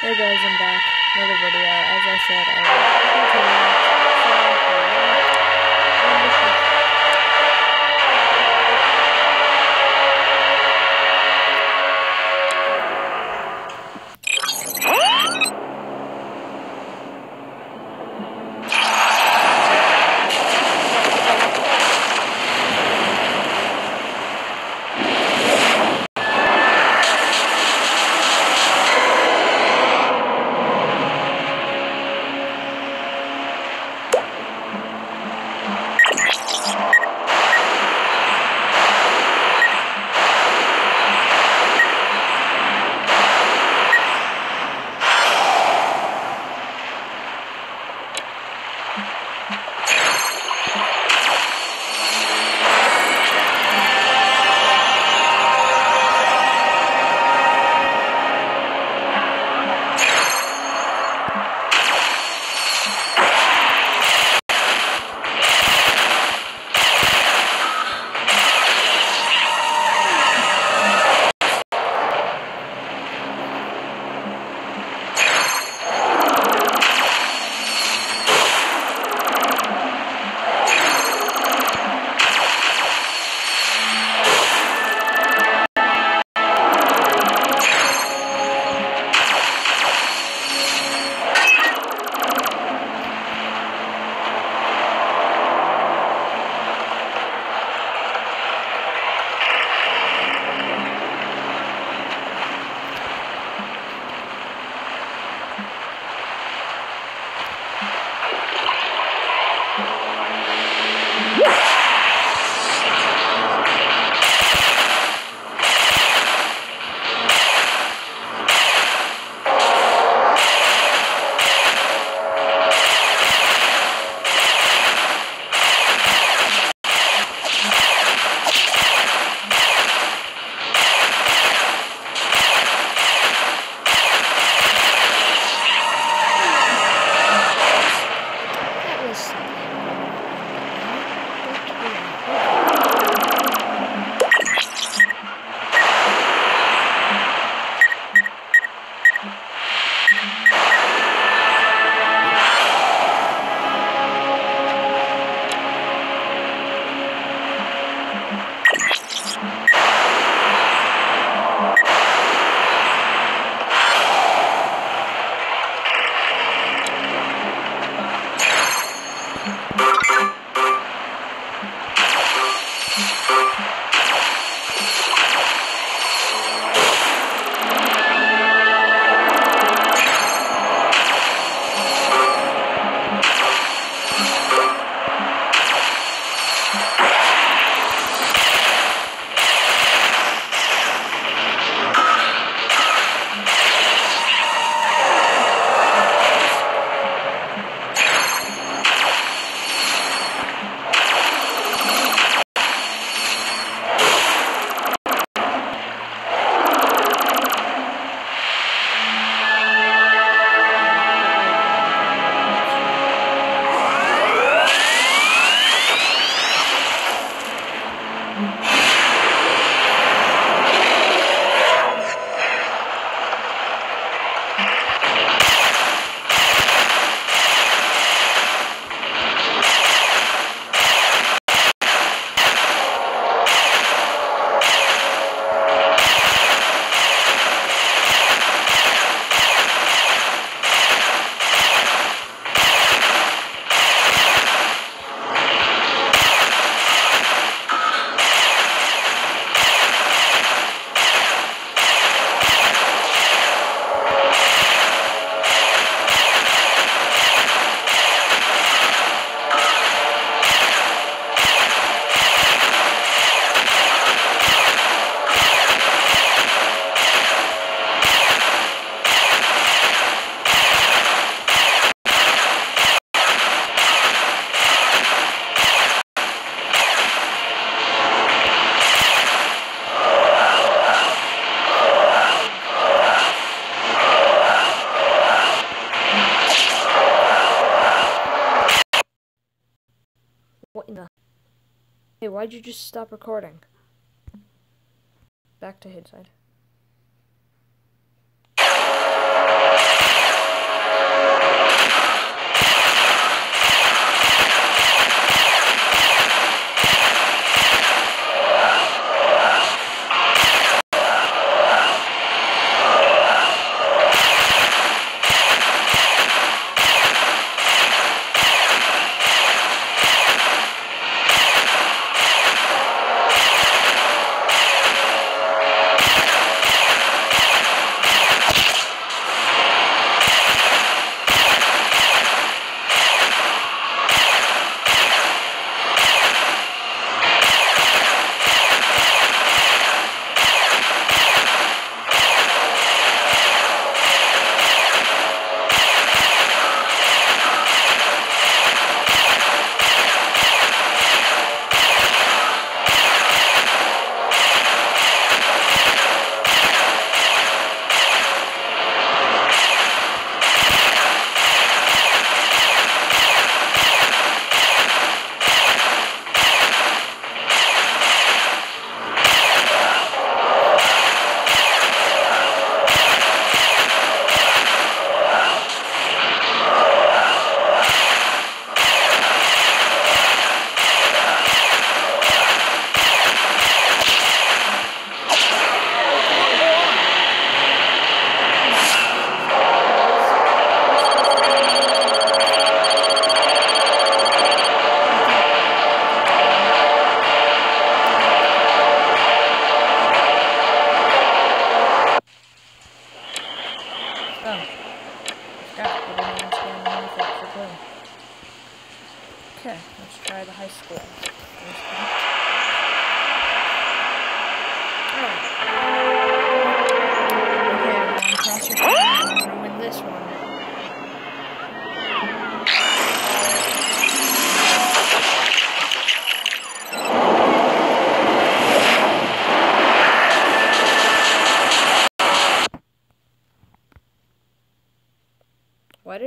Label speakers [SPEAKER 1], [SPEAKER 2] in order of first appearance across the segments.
[SPEAKER 1] Hey guys, I'm back. Another video. As I said, I will continue. Why'd you just stop recording? Back to Hidden Side.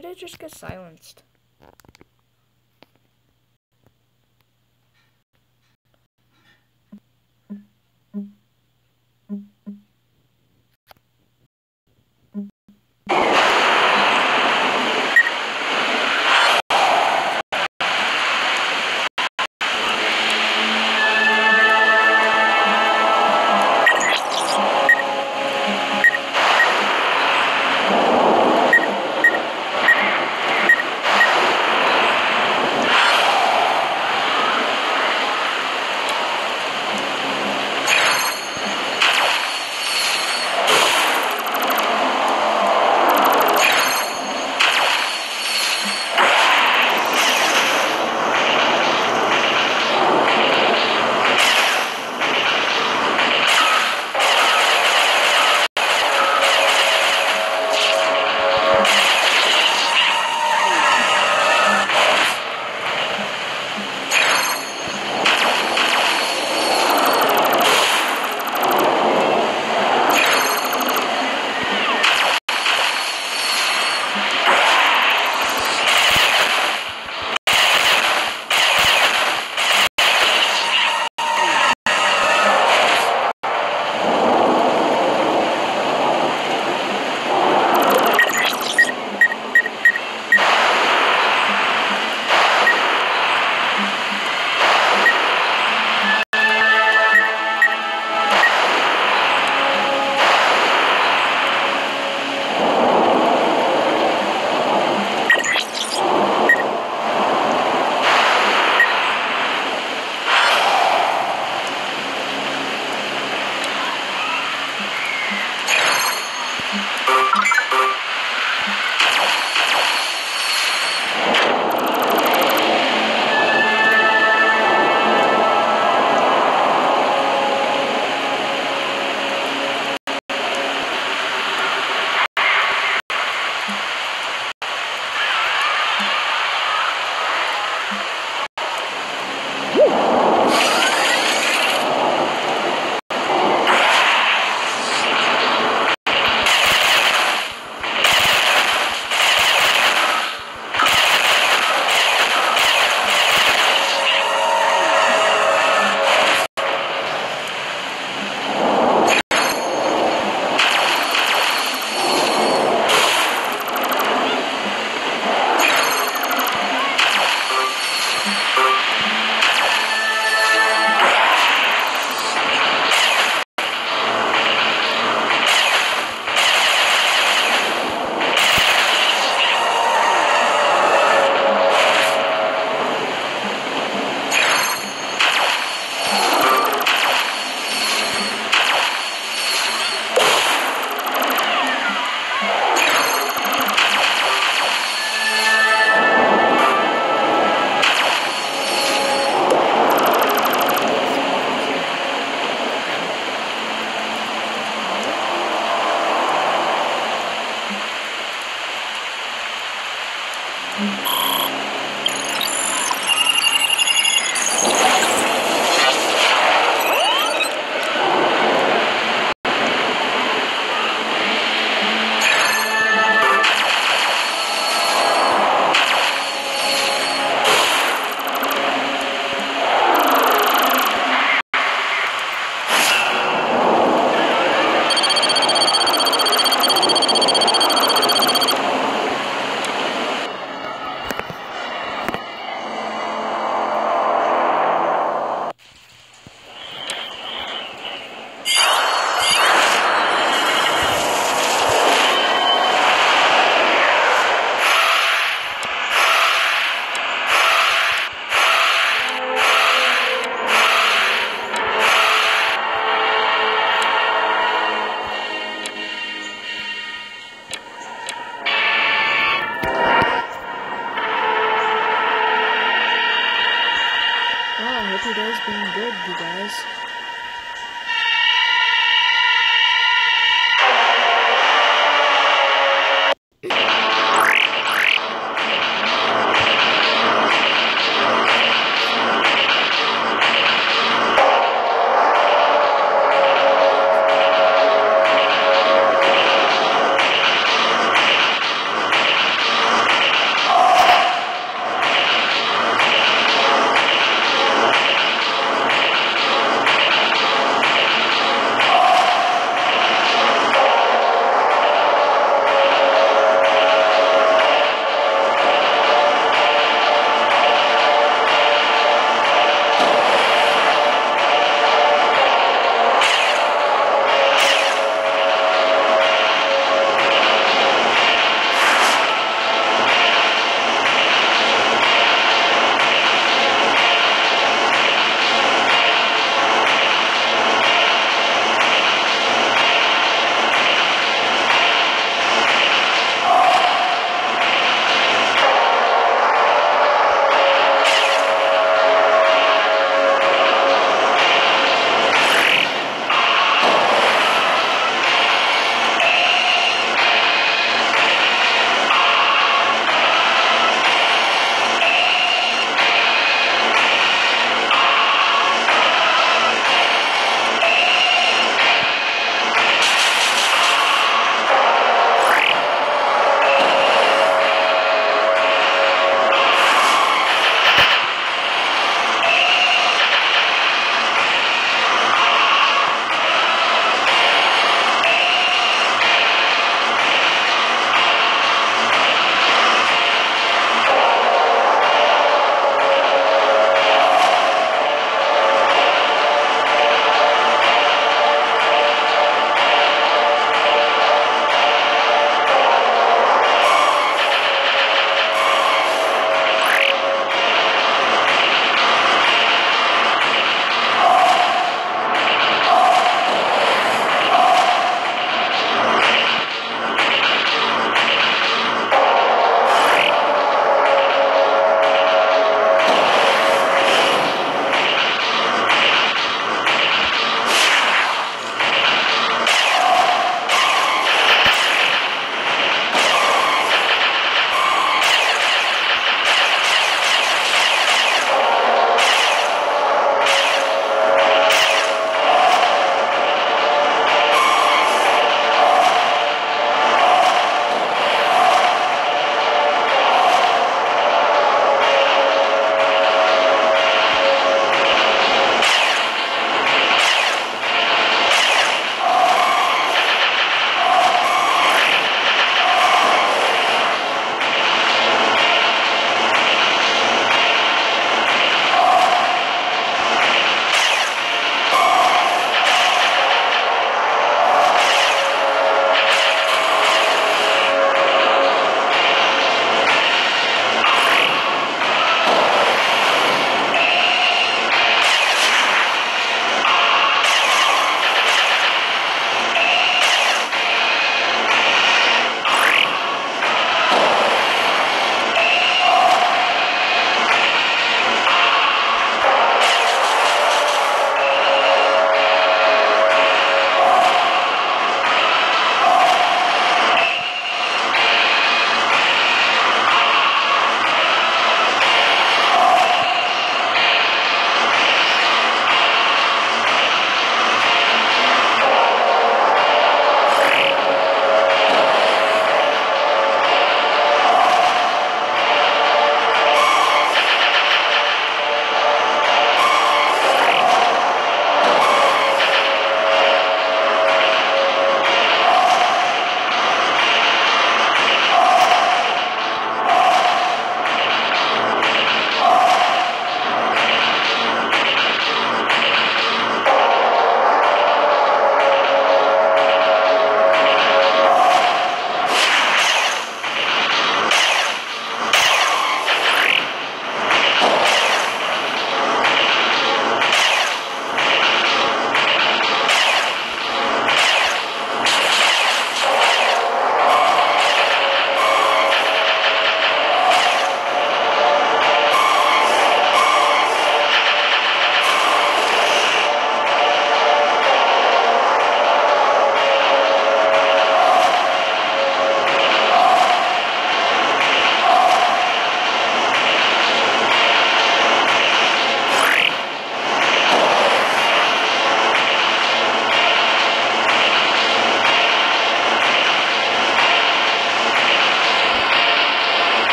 [SPEAKER 1] Did it just get silenced?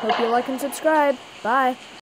[SPEAKER 1] Hope you like and subscribe. Bye.